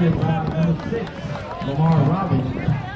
Now for Lamar Robinson.